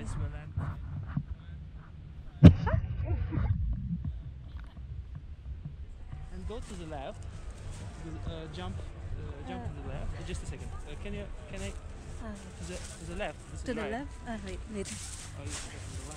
guys, we'll end. and go to the left. Uh, jump, uh, jump to the left. Uh, just a second. Uh, can you? Can I? Ah, To the to the left. This to the right. left. Ah, wait, wait. Oh, you-